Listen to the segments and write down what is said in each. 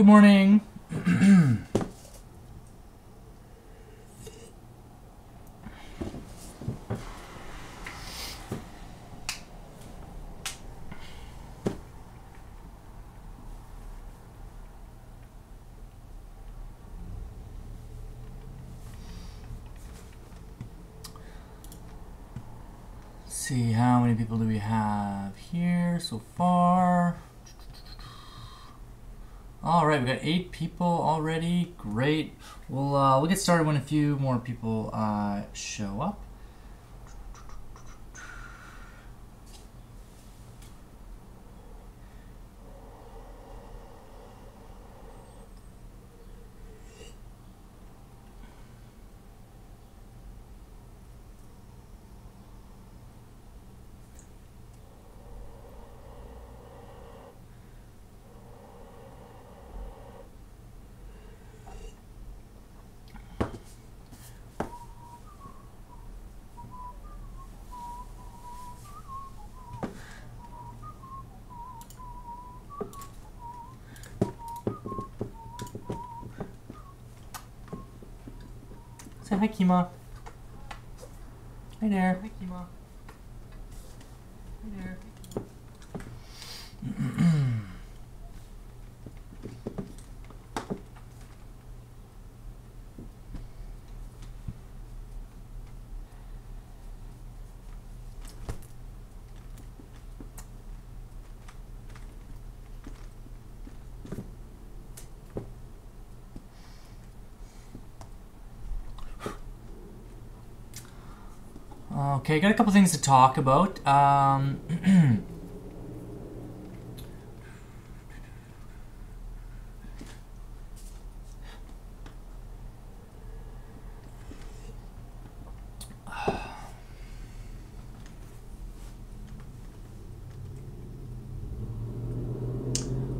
Good morning. see how many people do we have here so far. All right, we got eight people already. Great. We'll uh, we'll get started when a few more people uh, show up. Say hi, Kima. Hi there. Hi, Kima. Okay, got a couple things to talk about. Um,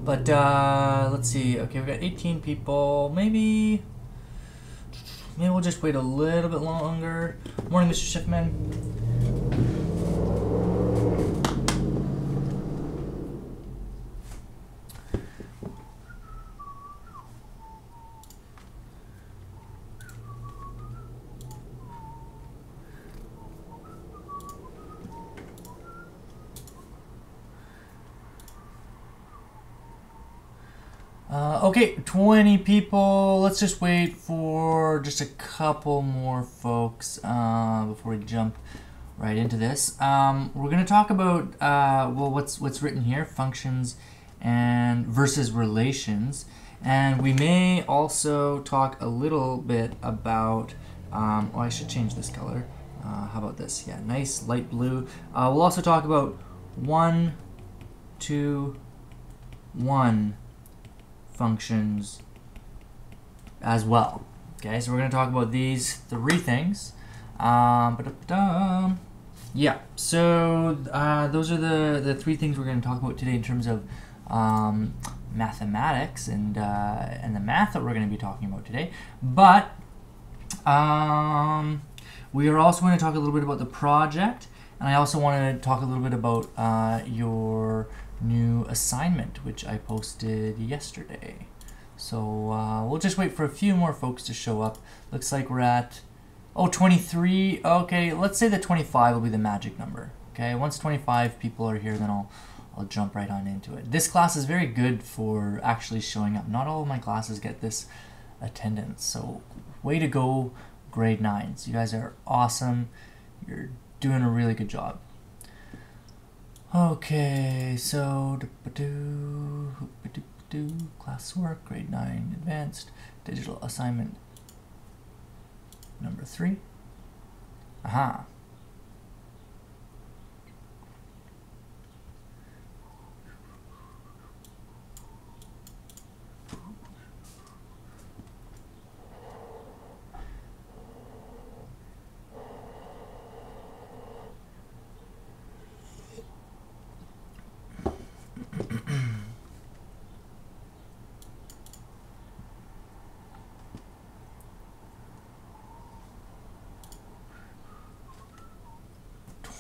but uh, let's see. Okay, we got 18 people. Maybe Maybe we'll just wait a little bit longer. Morning, Mr. Schiffman. Uh, okay, 20 people. Let's just wait for just a couple more folks uh, before we jump right into this. Um, we're going to talk about uh, well, what's what's written here: functions and versus relations, and we may also talk a little bit about. Um, oh, I should change this color. Uh, how about this? Yeah, nice light blue. Uh, we'll also talk about one, two, one functions as well. Okay, so we're going to talk about these three things. Um, yeah, so uh, those are the, the three things we're going to talk about today in terms of um, mathematics and, uh, and the math that we're going to be talking about today. But um, we are also going to talk a little bit about the project, and I also want to talk a little bit about uh, your new assignment, which I posted yesterday. So uh, we'll just wait for a few more folks to show up. Looks like we're at, oh, 23. Okay, let's say that 25 will be the magic number. Okay, once 25 people are here, then I'll, I'll jump right on into it. This class is very good for actually showing up. Not all of my classes get this attendance. So way to go, grade nines. You guys are awesome. You're doing a really good job. Okay, so classwork, grade 9, advanced, digital assignment number 3. Aha.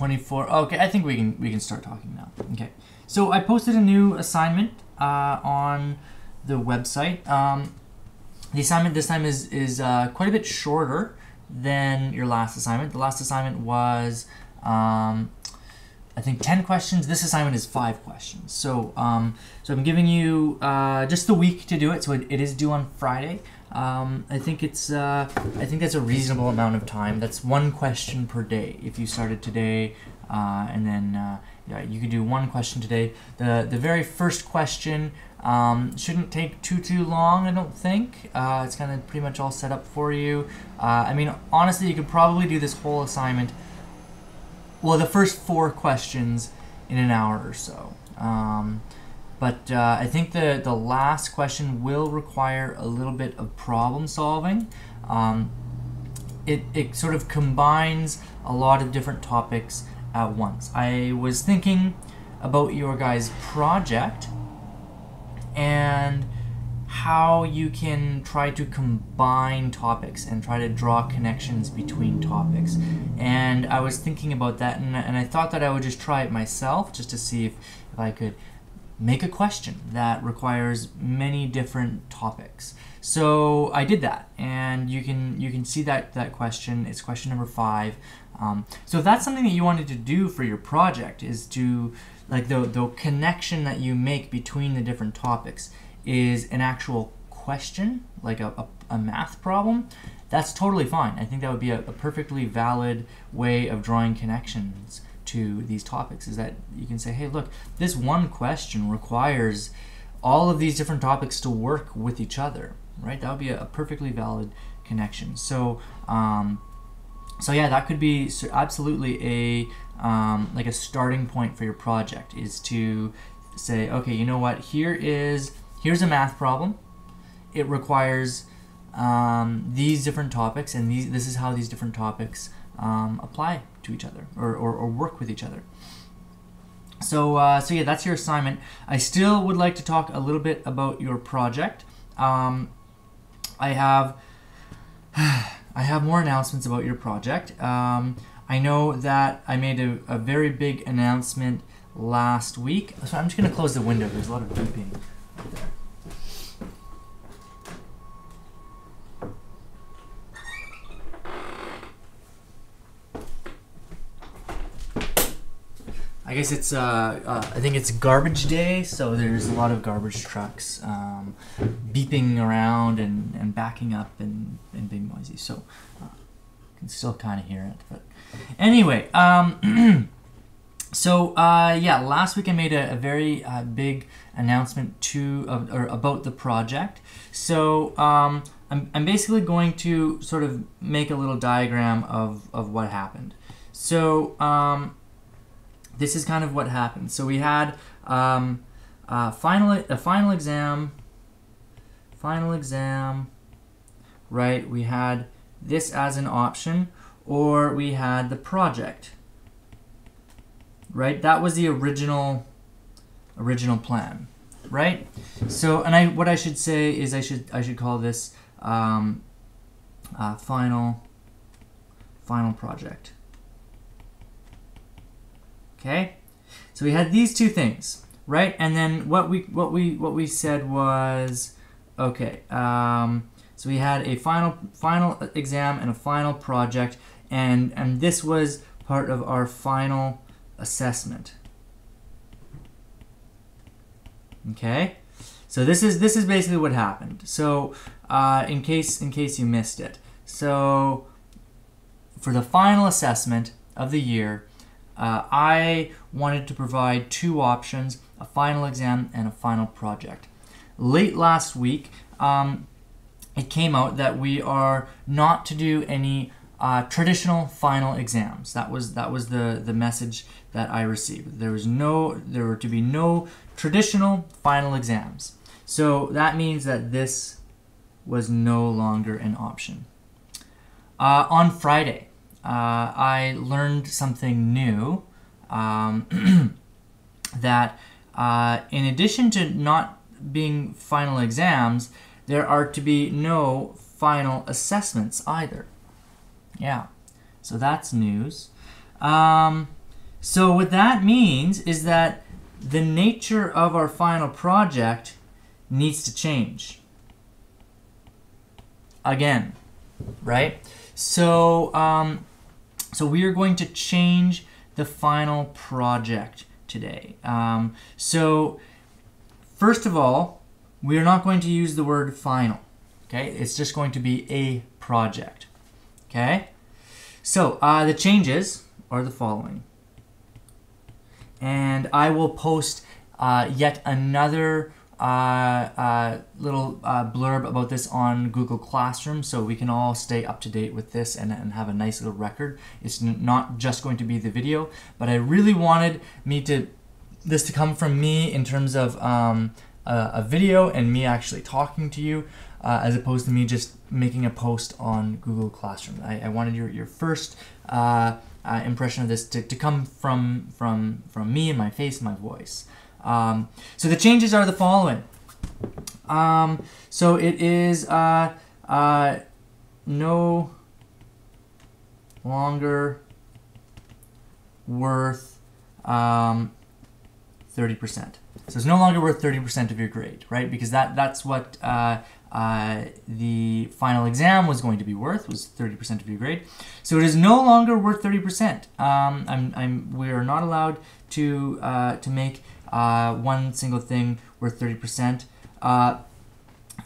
Twenty-four. Okay, I think we can we can start talking now. Okay, so I posted a new assignment uh, on the website. Um, the assignment this time is is uh, quite a bit shorter than your last assignment. The last assignment was um, I think 10 questions. This assignment is five questions. So, um, so I'm giving you uh, just the week to do it. So it, it is due on Friday. Um, I think it's uh, I think that's a reasonable amount of time. That's one question per day. If you started today, uh, and then uh, yeah, you could do one question today. The the very first question um, shouldn't take too too long. I don't think. Uh, it's kind of pretty much all set up for you. Uh, I mean, honestly, you could probably do this whole assignment well, the first four questions in an hour or so. Um, but uh, I think the, the last question will require a little bit of problem solving. Um, it, it sort of combines a lot of different topics at once. I was thinking about your guys' project and how you can try to combine topics and try to draw connections between topics. And I was thinking about that, and, and I thought that I would just try it myself just to see if, if I could make a question that requires many different topics. So I did that, and you can you can see that that question. It's question number five. Um, so if that's something that you wanted to do for your project, is to like the the connection that you make between the different topics is an actual question, like a, a, a math problem, that's totally fine. I think that would be a, a, perfectly valid way of drawing connections to these topics is that you can say, hey, look, this one question requires all of these different topics to work with each other, right? That would be a, perfectly valid connection. So, um, so yeah, that could be absolutely a um, like a starting point for your project is to say, okay, you know what? Here is here's a math problem. It requires um, these different topics, and these, this is how these different topics um, apply to each other or, or, or, work with each other. So, uh, so yeah, that's your assignment. I still would like to talk a little bit about your project. Um, I have, I have more announcements about your project. Um, I know that I made a, a very big announcement last week. So I'm just going to close the window. There's a lot of beeping. I guess it's uh, uh, I think it's garbage day, so there's a lot of garbage trucks um, beeping around and, and backing up and, and being noisy. So uh, you can still kind of hear it, but anyway. Um, So uh, yeah, last week I made a, a very uh, big announcement to or about the project. So um, I'm, I'm basically going to sort of make a little diagram of, of what happened. So um, this is kind of what happened. So we had um, final a final exam, final exam, right? We had this as an option, or we had the project right? That was the original original plan, right? So, and I what I should say is I should I should call this um, uh, final final project. Okay, so we had these two things, right? And then what we what we what we said was okay. Um, so we had a final final exam and a final project, and and this was part of our final assessment. Okay, so this is this is basically what happened. So uh, in case in case you missed it, so for the final assessment of the year, uh, I wanted to provide two options: a final exam and a final project. late last week, um, it came out that we are not to do any uh, traditional final exams. That was that was the the message that I received. There was no there were to be no traditional final exams. So that means that this was no longer an option. Uh, on Friday, uh, I learned something new um, that uh, in addition to not being final exams, there are to be no final assessments either. Yeah, so that's news. Um, so what that means is that the nature of our final project needs to change. Again, right? So, um, so we are going to change the final project today. Um, so, first of all, we are not going to use the word final. Okay, it's just going to be a project. Okay, so uh, the changes are the following, and I will post uh, yet another uh, uh, little uh, blurb about this on Google Classroom so we can all stay up to date with this and, and have a nice little record. It's not just going to be the video, but I really wanted me to this to come from me in terms of um, a, a, video and me actually talking to you uh, as opposed to me just making a post on Google Classroom. I, I wanted your, your first uh, uh, impression of this to, to come from, from, from me and my face, and my voice. Um, so the changes are the following. Um, so it is uh, uh, no longer worth um, 30%. So it's no longer worth 30% of your grade, right? Because that, that's what uh, uh, the final exam was going to be worth, was 30% of your grade. So it is no longer worth 30%. Um, I'm, I'm, we are not allowed to, uh, to make uh, one single thing worth 30%. Uh,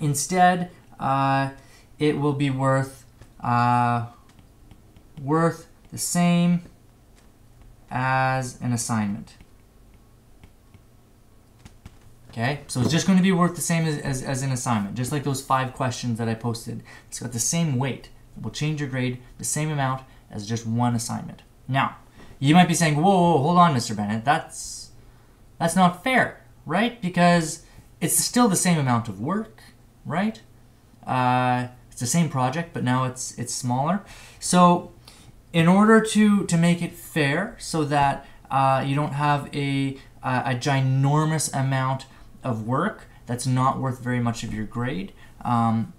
instead, uh, it will be worth uh, worth the same as an assignment. Okay, so it's just going to be worth the same as, as, as, an assignment, just like those five questions that I posted. It's got the same weight. It will change your grade the same amount as just one assignment. Now, you might be saying, whoa, whoa hold on, Mr. Bennett, that's that's not fair, right? Because it's still the same amount of work, right? Uh, it's the same project, but now it's it's smaller. So, in order to to make it fair, so that uh, you don't have a a ginormous amount of work that's not worth very much of your grade, um,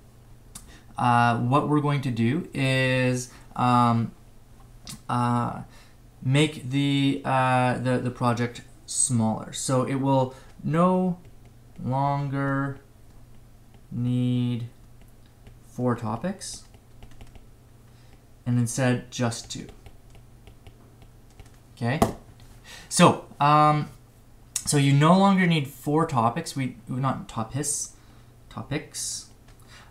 uh, what we're going to do is um, uh, make the, uh, the the project smaller. So it will no longer need four topics and instead just two. Okay? So, um, so you no longer need four topics. We not topics, topics.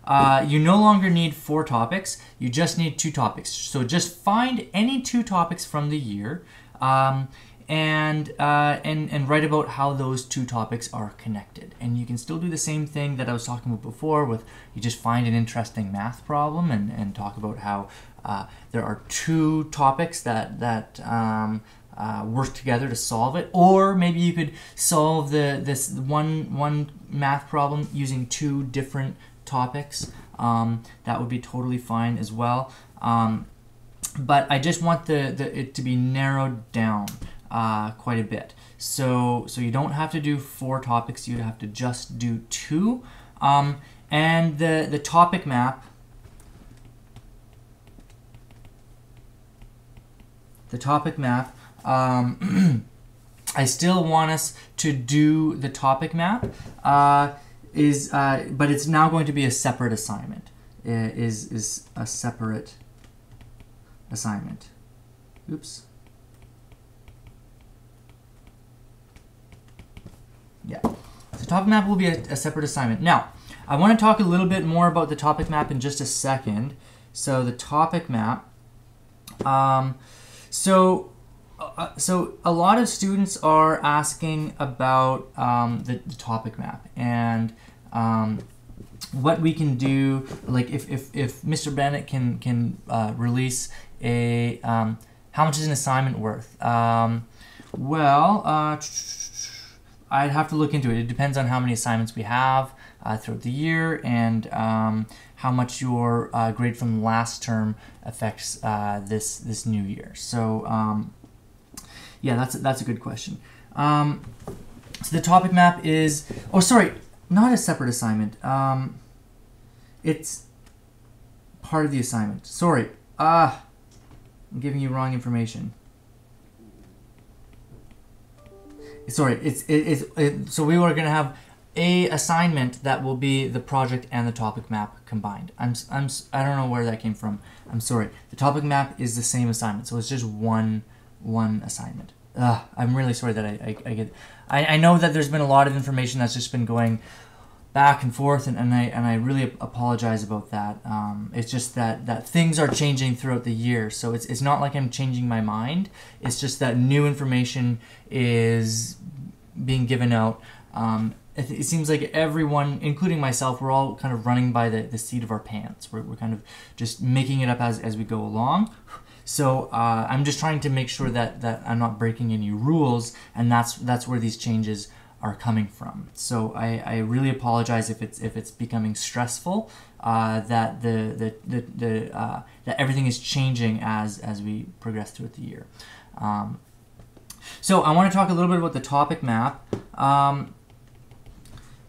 Uh, you no longer need four topics. You just need two topics. So just find any two topics from the year, um, and uh, and and write about how those two topics are connected. And you can still do the same thing that I was talking about before. With you just find an interesting math problem and and talk about how uh, there are two topics that that um, uh, work together to solve it. Or maybe you could solve the this one one math problem using two different topics. Um, that would be totally fine as well. Um, but I just want the, the it to be narrowed down uh, quite a bit. So, so you don't have to do four topics, you have to just do two. Um, and the, the topic map, the topic map, um, I still want us to do the topic map, uh, is, uh, but it's now going to be a separate assignment. Is is a separate assignment. Oops. Yeah. So topic map will be a, a separate assignment. Now, I want to talk a little bit more about the topic map in just a second. So the topic map. Um, so, uh, so a lot of students are asking about um, the, the, topic map, and um, what we can do, like if, if, if Mr. Bennett can can uh, release a um, how much is an assignment worth? Um, well, uh, I'd have to look into it. It depends on how many assignments we have uh, throughout the year and um, how much your uh, grade from last term affects uh, this this new year. So um, yeah, that's that's a good question. Um, so the topic map is oh sorry, not a separate assignment. Um, it's part of the assignment. Sorry. Ah, I'm giving you wrong information. Sorry, it's it, it's it, so we were gonna have a assignment that will be the project and the topic map combined. I'm I'm I don't know where that came from. I'm sorry. The topic map is the same assignment, so it's just one one assignment. Ugh, I'm really sorry that I, I, I get. I, I know that there's been a lot of information that's just been going back and forth, and, and I and I really apologize about that. Um, it's just that that things are changing throughout the year, so it's it's not like I'm changing my mind. It's just that new information is being given out. Um, it, it, seems like everyone, including myself, we're all kind of running by the, the seat of our pants. We're, we're kind of just making it up as, as we go along. So uh, I'm just trying to make sure that, that I'm not breaking any rules, and that's that's where these changes are coming from. So I, I really apologize if it's if it's becoming stressful uh, that the the, the, the uh, that everything is changing as as we progress throughout the year. Um, so I want to talk a little bit about the topic map. Um,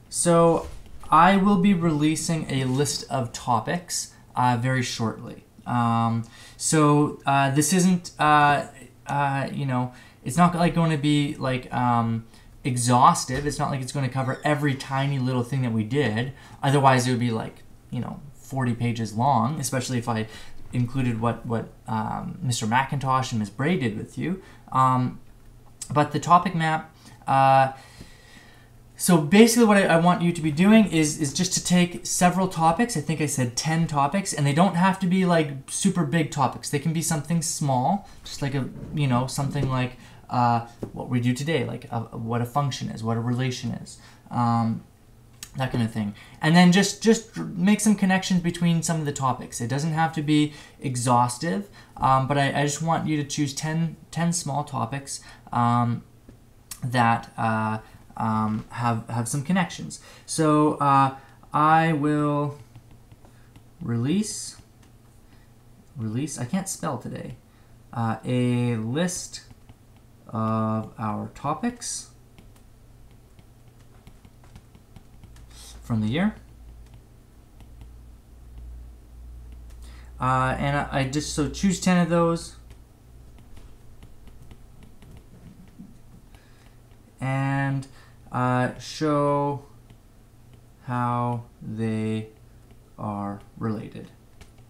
so I will be releasing a list of topics uh, very shortly. Um, so uh, this isn't, uh, uh, you know, it's not like going to be like um, exhaustive. It's not like it's going to cover every tiny little thing that we did. Otherwise, it would be like, you know, 40 pages long, especially if I included what, what um, Mr. McIntosh and Ms. Bray did with you. Um, but the topic map, uh, so basically what I, I, want you to be doing is, is just to take several topics. I think I said 10 topics and they don't have to be like super big topics. They can be something small, just like a, you know, something like uh, what we do today, like a, what a function is, what a relation is, um, that kind of thing. And then just, just make some connections between some of the topics. It doesn't have to be exhaustive, um, but I, I, just want you to choose 10, 10 small topics um, that uh, um, have have some connections. So uh, I will release release. I can't spell today. Uh, a list of our topics from the year. Uh, and I, I just so choose 10 of those and uh, show how they are related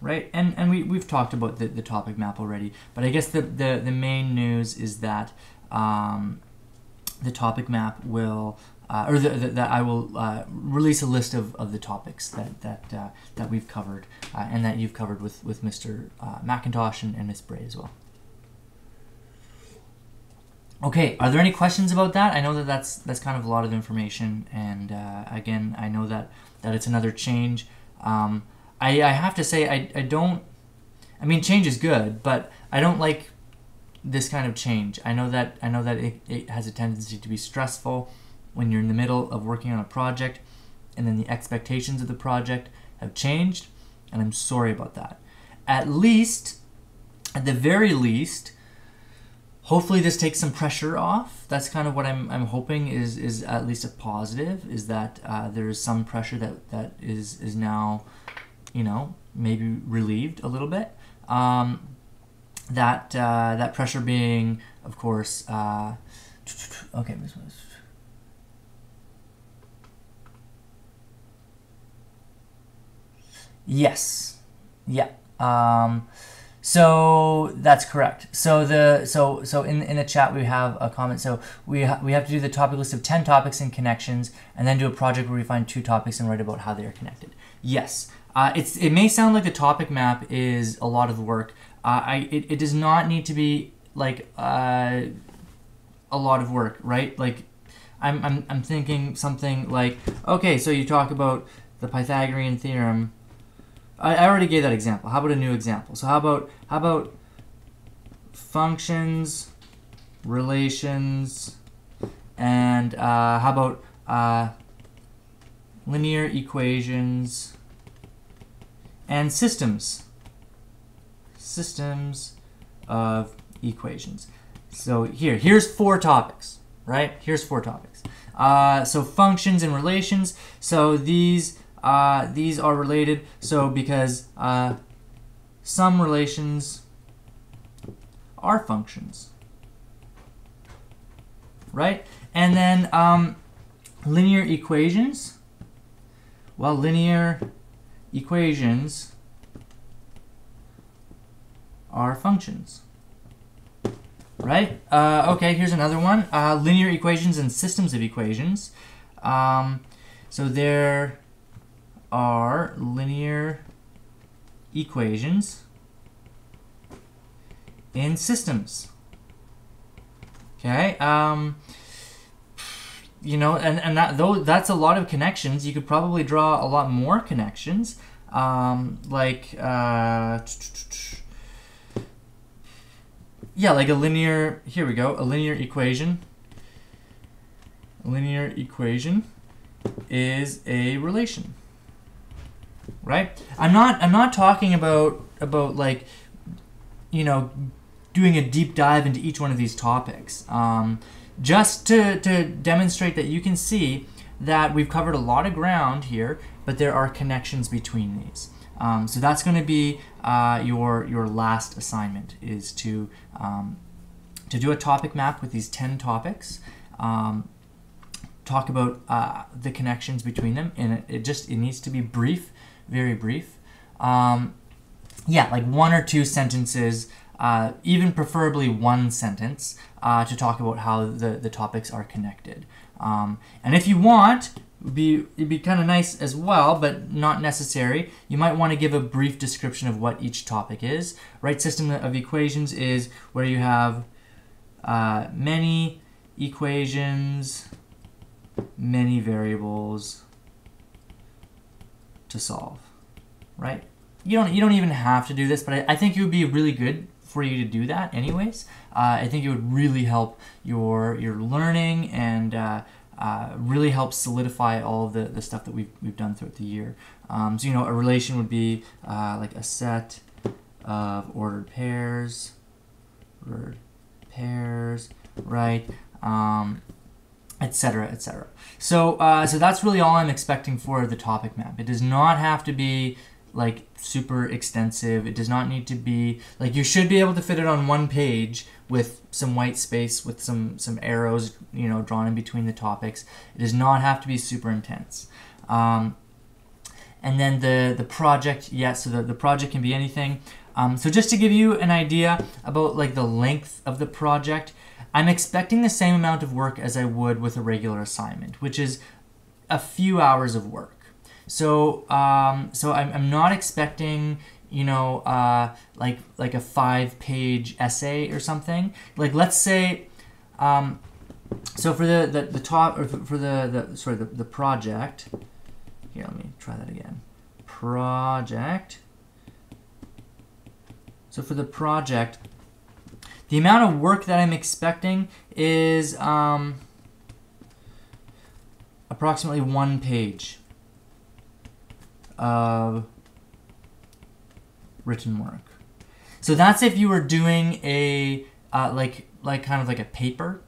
right and and we, we've talked about the, the topic map already but i guess the, the, the main news is that um, the topic map will uh, or that I will uh, release a list of, of the topics that that uh, that we've covered uh, and that you've covered with with Mr. Uh, McIntosh and, and Miss Bray as well. Okay, are there any questions about that? I know that that's that's kind of a lot of information, and uh, again, I know that that it's another change. Um, I I have to say I I don't. I mean, change is good, but I don't like this kind of change. I know that I know that it, it has a tendency to be stressful when you're in the middle of working on a project, and then the expectations of the project have changed, and I'm sorry about that. At least, at the very least hopefully this takes some pressure off that's kind of what i'm, I'm hoping is is at least a positive is that uh, there's some pressure that that is is now you know maybe relieved a little bit um, that uh, that pressure being of course uh, okay this was yes yeah um, so that's correct. So the so so in in the chat we have a comment. So we ha we have to do the topic list of ten topics and connections, and then do a project where we find two topics and write about how they are connected. Yes, uh, it's it may sound like the topic map is a lot of work. Uh, I it, it does not need to be like uh, a lot of work, right? Like I'm, I'm, I'm thinking something like, okay, so you talk about the Pythagorean theorem. I, I already gave that example. How about a new example? So how about how about functions, relations, and uh, how about uh, linear equations and systems? Systems of equations. So here, here's four topics, right? Here's four topics. Uh, so functions and relations. So these uh, these are related. So because uh, some relations are functions, right? And then um, linear equations. Well, linear equations are functions right? Uh, okay, here's another one. Uh, linear equations and systems of equations. Um, so there are linear equations in systems. Okay. Um, you know, and, and that though that's a lot of connections. You could probably draw a lot more connections. Um, like uh, yeah, like a linear, here we go, a linear equation. A linear equation is a relation. Right? I'm not I'm not talking about about like you know doing a deep dive into each one of these topics. Um, just to, to demonstrate that you can see that we've covered a lot of ground here, but there are connections between these. Um, so that's going to be uh, your your last assignment is to um, to do a topic map with these 10 topics. Um, talk about uh, the connections between them, and it, it, just it needs to be brief, very brief. Um, yeah, like one or two sentences, uh, even preferably one sentence, uh, to talk about how the, the topics are connected. Um, and if you want, would be it'd be kind of nice as well, but not necessary. You might want to give a brief description of what each topic is. Right system of equations is where you have uh, many equations, many variables to solve. Right? You don't you don't even have to do this, but I, I think it would be really good for you to do that anyways. Uh, I think it would really help your your learning and uh, uh, really helps solidify all the, the stuff that we've, we've done throughout the year. Um, so, you know, a relation would be uh, like a set of ordered pairs, ordered pairs, right? Um, etc etc so uh, so that's really all i'm expecting for the topic map it does not have to be like super extensive. It does not need to be like you should be able to fit it on one page with some white space with some some arrows you know drawn in between the topics. It does not have to be super intense. Um, and then the the project yes yeah, so the, the project can be anything. Um, so just to give you an idea about like the length of the project i'm expecting the same amount of work as i would with a regular assignment which is a few hours of work so um, so I'm, I'm not expecting you know, uh, like like a five page essay or something. Like let's say, um, so for the, the, the top or for the, the sorry the, the project. Here, let me try that again. Project. So for the project, the amount of work that I'm expecting is um, approximately one page of written work. So that's if you were doing a uh, like like kind of like a paper,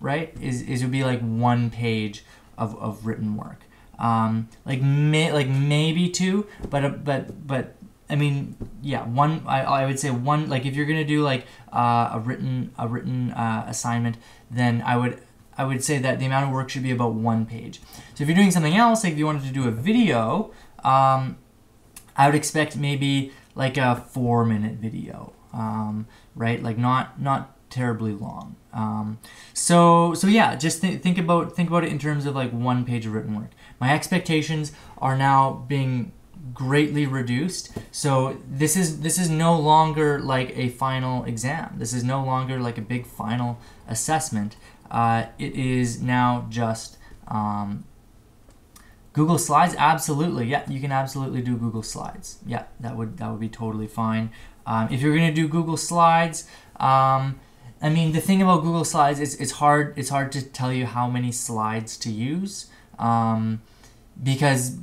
right? Is is would be like one page of, of written work. Um, like may, like maybe two, but uh, but but I mean yeah one I, I would say one like if you're gonna do like uh, a written a written uh, assignment, then I would I would say that the amount of work should be about one page. So if you're doing something else, like if you wanted to do a video, um, I would expect maybe like a four minute video, um, right? Like not not terribly long. Um, so so yeah, just th- think about think about it in terms of like one page of written work. My expectations are now being greatly reduced. So this is this is no longer like a final exam. This is no longer like a big final assessment. uh, it is now just um, Google Slides. Absolutely, yeah, you can absolutely do Google Slides. Yeah, that would that would be totally fine. Um, if you're gonna do Google Slides, um, I mean the thing about Google Slides is it's hard it's hard to tell you how many slides to use um, because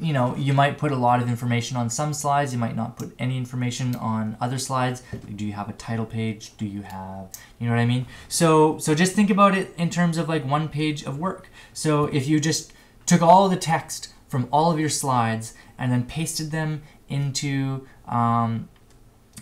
you know, you might put a lot of information on some slides. You might not put any information on other slides. Do you have a title page? Do you have, you know what I mean? So, so just think about it in terms of like one page of work. So if you just took all the text from all of your slides and then pasted them into um,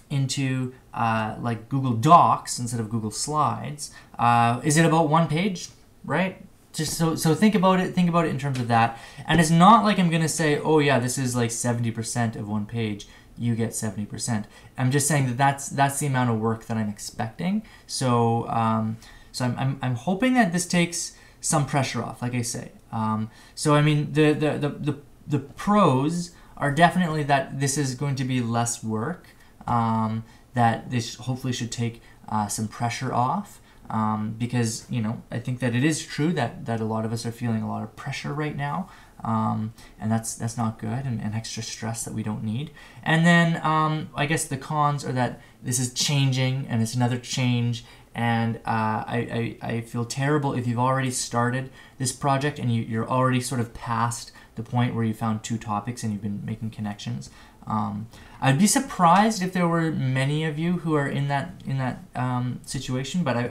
into uh, like Google Docs instead of Google Slides, uh, is it about one page? Right? just so so think about it think about it in terms of that. And it's not like i'm gonna say oh yeah this is like 70% of one page you get 70% i'm just saying that that's that's the amount of work that i'm expecting. So um, so I'm, I'm, I'm hoping that this takes some pressure off like i say um, so i mean the, the the, the the pros are definitely that this is going to be less work um, that this hopefully should take uh, some pressure off um, because you know I think that it is true that that a lot of us are feeling a lot of pressure right now, um, and that's that's not good and, and, extra stress that we don't need. And then um, I guess the cons are that this is changing and it's another change. And uh, I, I, I feel terrible if you've already started this project and you, you're already sort of past the point where you found two topics and you've been making connections. Um, I'd be surprised if there were many of you who are in that in that um, situation, but I,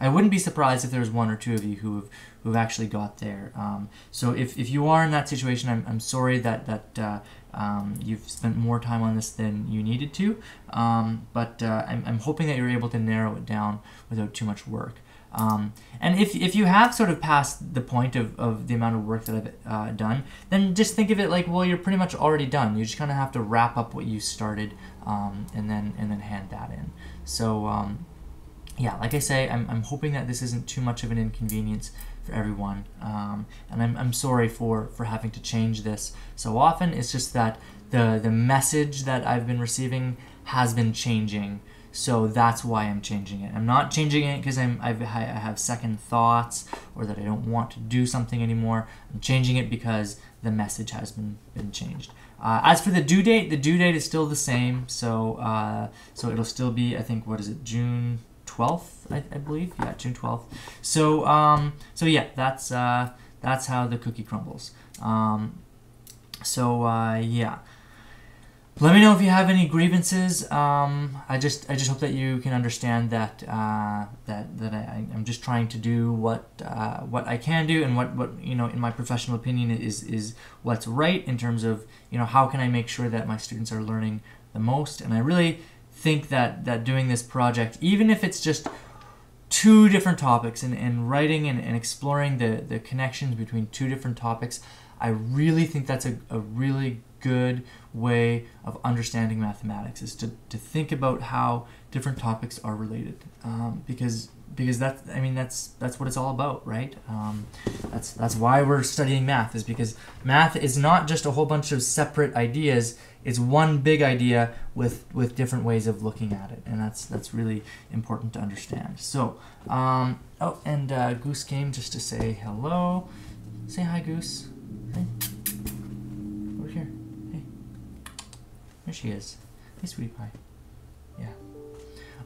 I, I wouldn't be surprised if there's one or two of you who have who've actually got there. Um, so if, if you are in that situation, I'm, I'm sorry that that uh, um, you've spent more time on this than you needed to, um, but uh, I'm, I'm hoping that you're able to narrow it down without too much work. Um, and if, if you have sort of passed the point of, of the amount of work that I've uh, done, then just think of it like, well, you're pretty much already done. You just kind of have to wrap up what you started um, and then and then hand that in. So um, yeah, like I say, I'm, I'm hoping that this isn't too much of an inconvenience for everyone. Um, and I'm, I'm sorry for, for having to change this so often. It's just that the, the message that I've been receiving has been changing so that's why I'm changing it. I'm not changing it because I'm I've, I have second thoughts or that I don't want to do something anymore. I'm changing it because the message has been been changed. Uh, as for the due date, the due date is still the same. So uh, so it'll still be I think what is it June 12th I, I believe yeah June 12th. So um, so yeah that's uh, that's how the cookie crumbles. Um, so uh, yeah. Let me know if you have any grievances. Um, I just I just hope that you can understand that uh, that that I, I'm just trying to do what uh, what I can do and what, what you know in my professional opinion is is what's right in terms of you know how can I make sure that my students are learning the most. And I really think that that doing this project, even if it's just two different topics and, and writing and, and exploring the, the connections between two different topics, I really think that's a, a really good way of understanding mathematics is to, to think about how different topics are related. Um, because because that's I mean that's that's what it's all about right? Um, that's that's why we're studying math is because math is not just a whole bunch of separate ideas it's one big idea with with different ways of looking at it and that's that's really important to understand so um, oh and uh, Goose came just to say hello say hi Goose hey. Over here. Hey, there she is. Hey, sweetie pie. Yeah.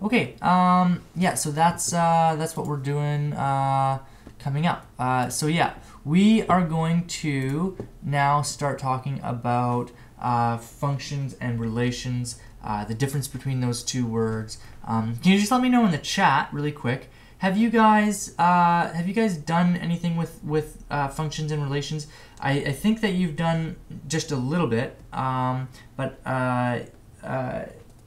Okay. Um. Yeah. So that's uh that's what we're doing uh coming up. Uh. So yeah, we are going to now start talking about uh functions and relations. Uh, the difference between those two words. Um, can you just let me know in the chat really quick? Have you guys uh, have you guys done anything with with uh, functions and relations? I, I think that you've done just a little bit, um, but uh, uh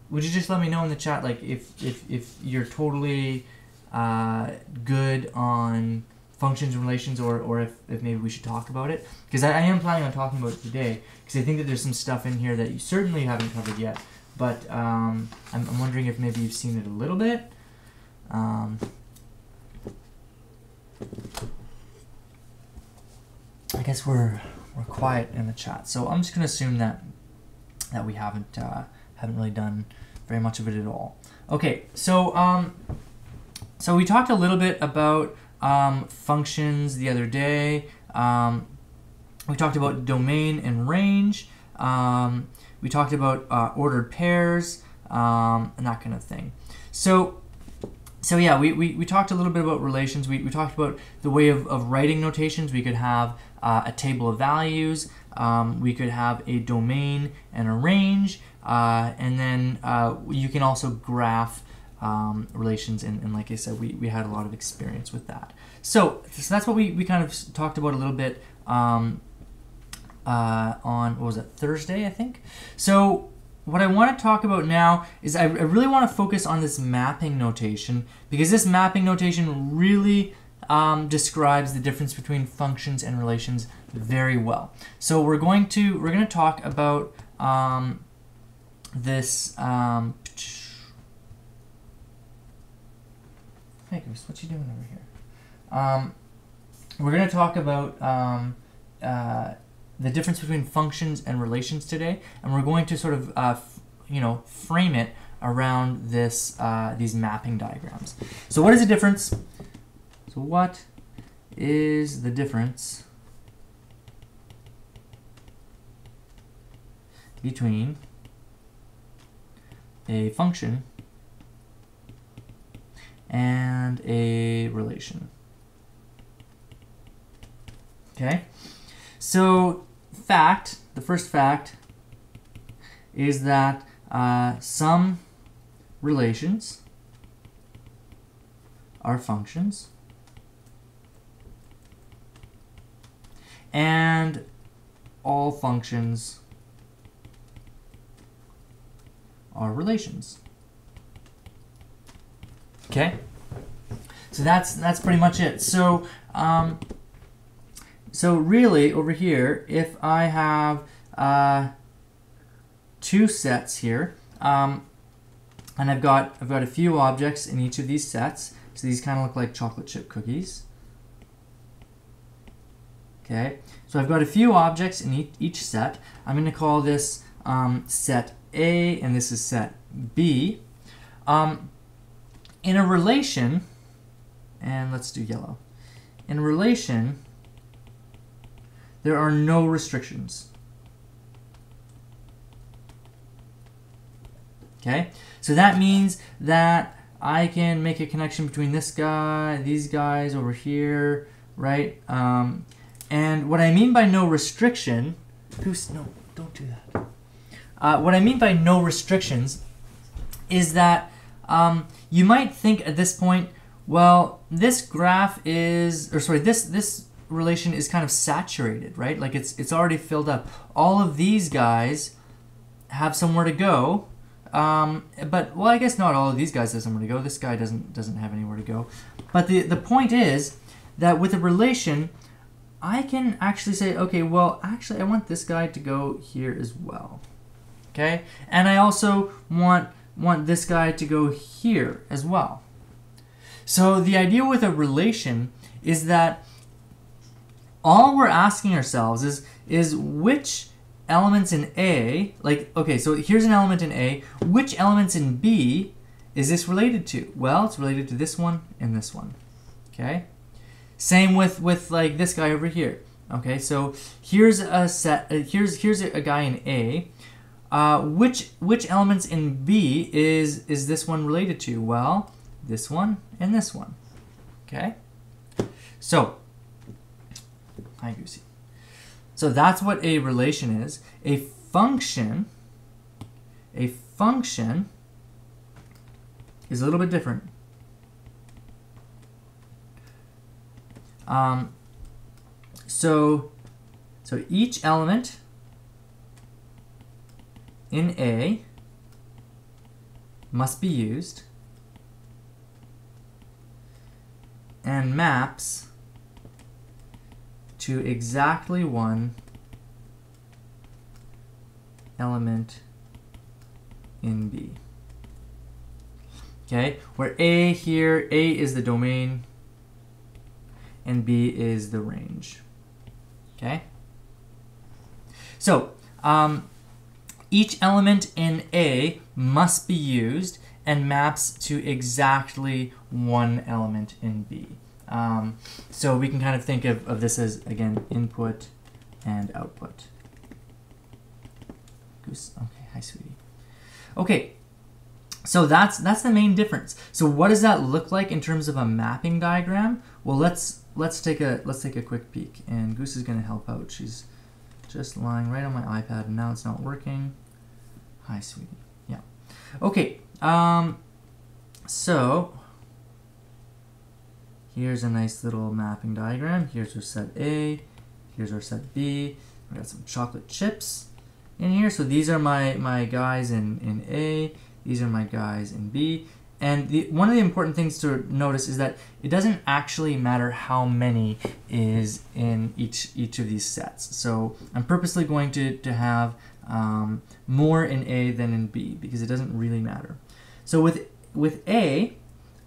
would you just let me know in the chat, like if if, if you're totally uh, good on functions and relations, or, or if, if maybe we should talk about it? Because I, I am planning on talking about it today, because I think that there's some stuff in here that you certainly haven't covered yet, but um, I'm, I'm wondering if maybe you've seen it a little bit. Um, I guess we're we're quiet in the chat, so I'm just gonna assume that that we haven't uh, haven't really done very much of it at all. Okay, so um, so we talked a little bit about um, functions the other day. Um, we talked about domain and range. Um, we talked about uh, ordered pairs um, and that kind of thing. So, so yeah, we, we, we talked a little bit about relations. We, we talked about the way of, of writing notations. We could have uh, a table of values. Um, we could have a domain and a range. Uh, and then uh, you can also graph um, relations. And, and, like I said, we, we had a lot of experience with that. So, so that's what we, we kind of talked about a little bit um, uh, on, what was it, Thursday, I think? So what I want to talk about now is I, I really want to focus on this mapping notation because this mapping notation really um, describes the difference between functions and relations very well. So we're going to we're going to talk about um, this. Um, hey, Chris, what you doing over here? Um, we're going to talk about um, uh, the difference between functions and relations today, and we're going to sort of, uh, you know, frame it around this uh, these mapping diagrams. So what is the difference? So what is the difference between a function and a relation? Okay. So, fact, the first fact is that uh, some relations are functions and all functions are relations. Okay? So that's that's pretty much it. So um, so really, over here, if I have uh, two sets here, um, and I've got I've got a few objects in each of these sets. So these kind of look like chocolate chip cookies. Okay, so I've got a few objects in each, set. I'm going to call this um, set A, and this is set B. Um, in a relation, and let's do yellow. In relation, there are no restrictions. Okay, so that means that I can make a connection between this guy, these guys over here, right? Um, and what I mean by no restriction, Goose, no, don't do that. Uh, what I mean by no restrictions is that um, you might think at this point, well, this graph is, or sorry, this this relation is kind of saturated, right? Like it's it's already filled up. All of these guys have somewhere to go. Um, but well, I guess not all of these guys have somewhere to go. This guy doesn't doesn't have anywhere to go. But the the point is that with a relation, I can actually say, okay, well, actually, I want this guy to go here as well. Okay, and I also want want this guy to go here as well. So the idea with a relation is that all we're asking ourselves is is which elements in A, like okay, so here's an element in A, which elements in B is this related to? Well, it's related to this one and this one. Okay? Same with with like this guy over here. Okay, so here's a set. Uh, here's here's a, a, guy in A. Uh, which which elements in B is is this one related to? Well, this one and this one. Okay. So Hi, Goosey. So that's what a relation is. A function, a function is a little bit different. Um, so, so each element in A must be used and maps to exactly one element in B. Okay, where A here, A is the domain and B is the range. Okay? So, um, each element in A must be used and maps to exactly one element in B. Um, so we can kind of think of, of this as, again, input and output. Goose, okay, hi sweetie. Okay, so that's that's the main difference. So what does that look like in terms of a mapping diagram? Well, let's let's take a let's take a quick peek. And Goose is going to help out. She's just lying right on my iPad, and now it's not working. Hi, sweetie. Yeah. Okay. Um. So here's a nice little mapping diagram. Here's our set A. Here's our set B. We got some chocolate chips in here. So these are my my guys in in A. These are my guys in B. And the, one of the important things to notice is that it doesn't actually matter how many is in each each of these sets. So I'm purposely going to, to have um, more in A than in B because it doesn't really matter. So with with A,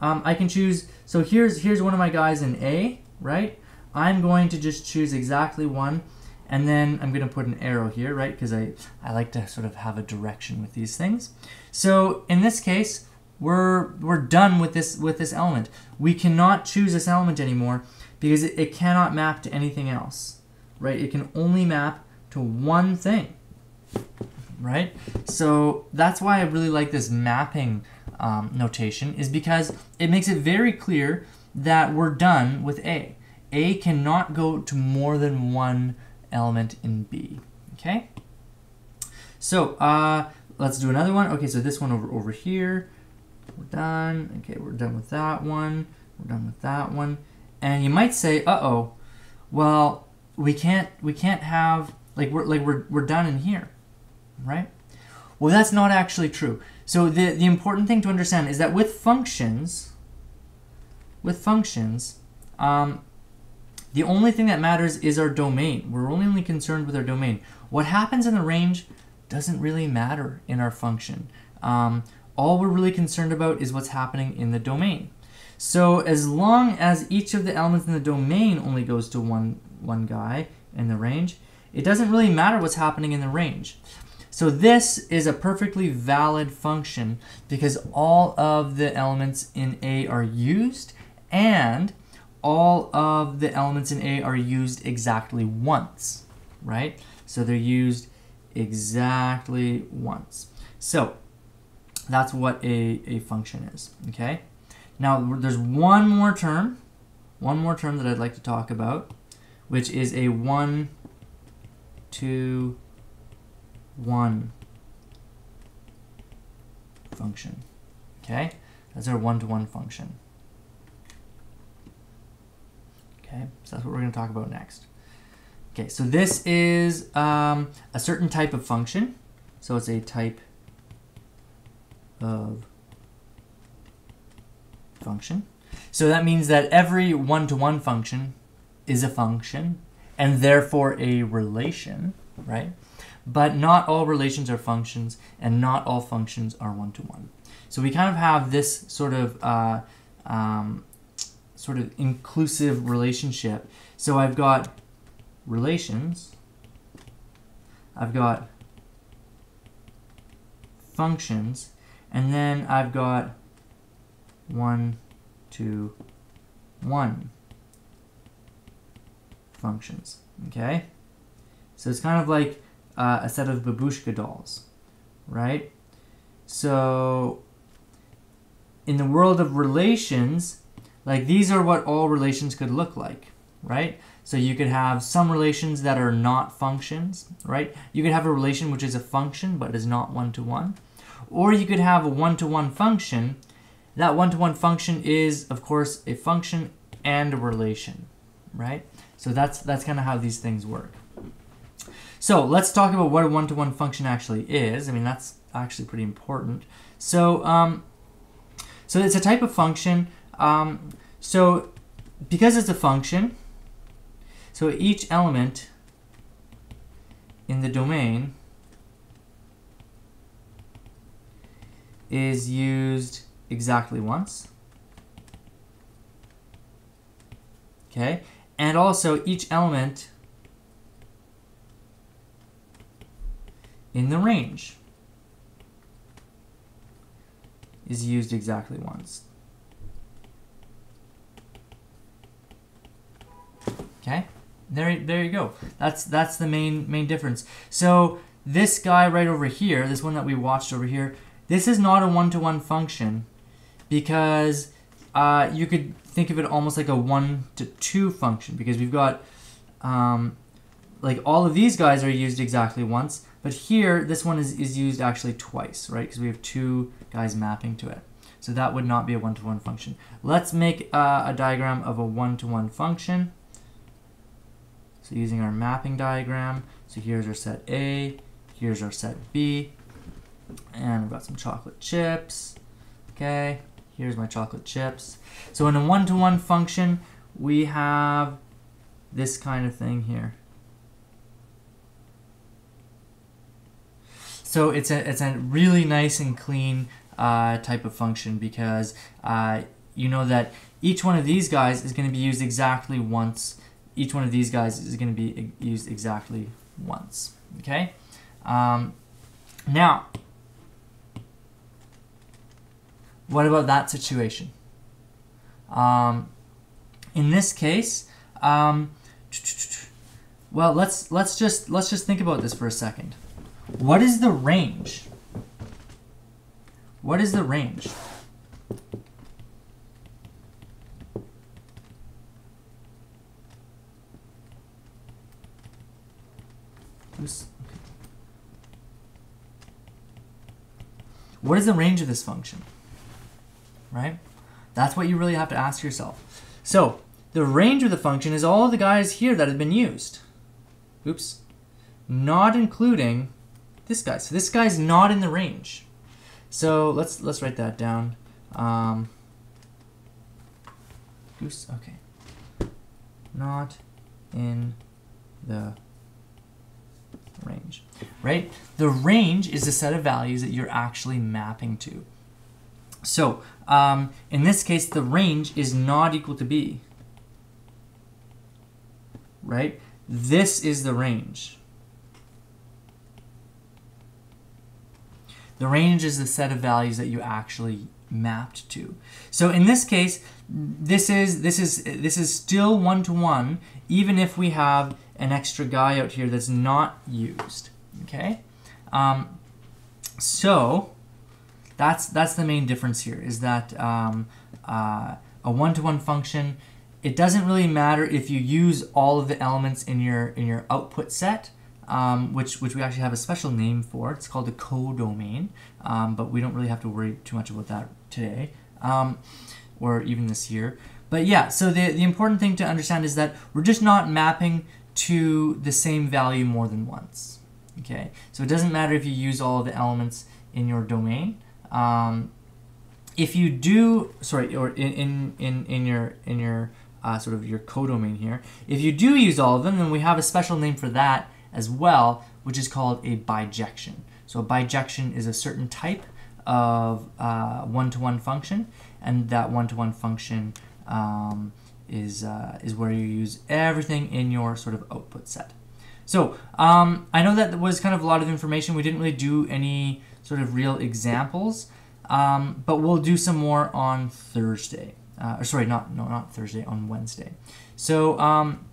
um, I can choose. So here's here's one of my guys in A, right? I'm going to just choose exactly one, and then I'm going to put an arrow here, right? Because I I like to sort of have a direction with these things. So in this case, we're we're done with this with this element. We cannot choose this element anymore because it, it cannot map to anything else, right? It can only map to one thing, right? So that's why I really like this mapping um, notation is because it makes it very clear that we're done with A. A cannot go to more than one element in B, okay? So uh, let's do another one. Okay, so this one over, over here, we're done. Okay, we're done with that one. We're done with that one. And you might say, uh-oh, well, we can't we can't have like we're like we're we're done in here, right? Well, that's not actually true. So the the important thing to understand is that with functions, with functions, um, the only thing that matters is our domain. We're only, only concerned with our domain. What happens in the range doesn't really matter in our function. Um, all we're really concerned about is what's happening in the domain. So as long as each of the elements in the domain only goes to one, one guy in the range, it doesn't really matter what's happening in the range. So this is a perfectly valid function because all of the elements in A are used and all of the elements in A are used exactly once, right? So they're used exactly once. So that's what a, a function is, okay? Now there's one more term, one more term that I'd like to talk about, which is a one, two, one function, okay? That's our one-to-one -one function. Okay, so that's what we're going to talk about next. Okay, so this is um, a certain type of function. So it's a type of function. So that means that every one-to-one -one function is a function and therefore a relation, right? But not all relations are functions and not all functions are one-to-one. -one. So we kind of have this sort of uh, um, sort of inclusive relationship. So I've got relations, I've got functions, and then I've got one, two, one functions, okay? So it's kind of like uh, a set of babushka dolls, right? So in the world of relations, like these are what all relations could look like, right? So you could have some relations that are not functions, right? You could have a relation which is a function but is not one-to-one. -one. Or you could have a one-to-one -one function. That one-to-one -one function is, of course, a function and a relation, right? So that's, that's kind of how these things work. So let's talk about what a one-to-one -one function actually is. I mean, that's actually pretty important. So, um, so it's a type of function. Um, so because it's a function, so each element in the domain is used exactly once. Okay, and also each element in the range is used exactly once. Okay, there, there you go. That's that's the main main difference. So this guy right over here, this one that we watched over here, this is not a one-to-one function because uh, you could think of it almost like a one to two function because we've got um, like all of these guys are used exactly once, but here this one is, is used actually twice, right? Because we have two guys mapping to it. So that would not be a one-to-one function. Let's make uh, a diagram of a one-to-one function. So using our mapping diagram, so here's our set A, here's our set B, and we've got some chocolate chips. Okay, here's my chocolate chips. So in a one-to-one function, we have this kind of thing here. So it's a, it's a really nice and clean uh, type of function because uh, you know that each one of these guys is going to be used exactly once. Each one of these guys is going to be used exactly once. Okay. Um, now, what about that situation? Um, in this case, um, well, let's let's just let's just think about this for a second. What is the range? What is the range? What is the range of this function? Right? That's what you really have to ask yourself. So, the range of the function is all the guys here that have been used. Oops. Not including this guy. So this guy's not in the range. So let's let's write that down. Um, goose. Okay. Not in the range. Right? The range is the set of values that you're actually mapping to. So um, in this case, the range is not equal to b. Right? This is the range. The range is the set of values that you actually mapped to. So in this case, this is this is this is still one to one, even if we have an extra guy out here that's not used. Okay, um, so that's that's the main difference here. Is that um, uh, a one to one function? It doesn't really matter if you use all of the elements in your in your output set um, which, which we actually have a special name for. It's called the codomain, um, but we don't really have to worry too much about that today um, or even this year. But yeah, so the, the important thing to understand is that we're just not mapping to the same value more than once. Okay, so it doesn't matter if you use all of the elements in your domain. Um, if you do, sorry, or in, in, in, your in your uh, sort of your codomain here, if you do use all of them, then we have a special name for that as well, which is called a bijection. So a bijection is a certain type of uh, one-to-one function, and that one-to-one function um, is, uh, is where you use everything in your sort of output set. So um, I know that was kind of a lot of information. We didn't really do any sort of real examples, um, but we'll do some more on Thursday. Uh, or sorry, not no, not Thursday, on Wednesday. So um,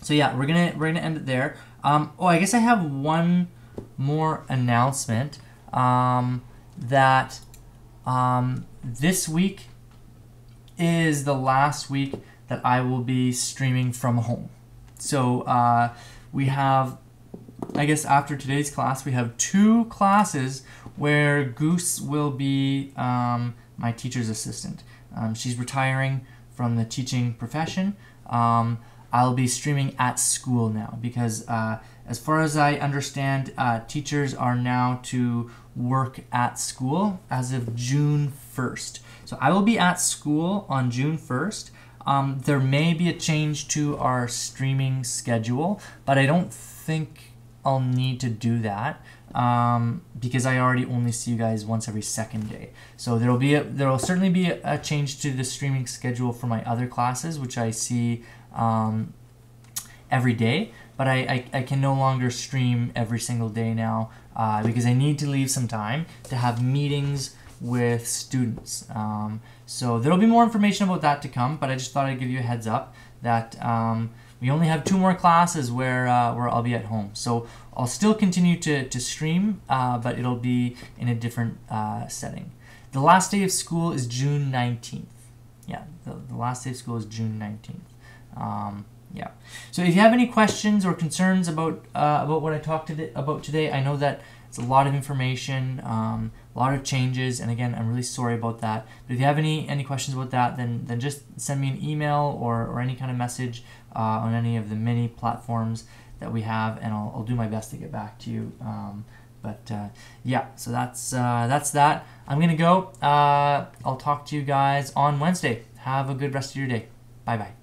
so yeah, we're gonna we're gonna end it there. Um, oh, I guess I have one more announcement um, that um, this week is the last week that I will be streaming from home. So uh, we have, I guess after today's class, we have two classes where Goose will be um, my teacher's assistant. Um, she's retiring from the teaching profession. Um, I'll be streaming at school now because, uh, as far as I understand, uh, teachers are now to work at school as of June 1st. So I will be at school on June 1st. Um, there may be a change to our streaming schedule, but I don't think I'll need to do that um, because I already only see you guys once every second day. So there will be a, there will certainly be a, a change to the streaming schedule for my other classes, which I see um, every day, but I, I, I, can no longer stream every single day now uh, because I need to leave some time to have meetings with students. Um, so there'll be more information about that to come, but I just thought I'd give you a heads up that um, we only have two more classes where uh, where I'll be at home. So I'll still continue to to stream, uh, but it'll be in a different uh, setting. The last day of school is June nineteenth. Yeah, the, the last day of school is June nineteenth. Um, yeah. So if you have any questions or concerns about uh, about what I talked to about today, I know that it's a lot of information, um, a lot of changes, and again, I'm really sorry about that. But if you have any any questions about that, then then just send me an email or, or any kind of message uh, on any of the many platforms that we have, and I'll, I'll do my best to get back to you. Um, but uh, yeah, so that's uh, that's that. I'm gonna go. Uh, I'll talk to you guys on Wednesday. Have a good rest of your day. Bye bye.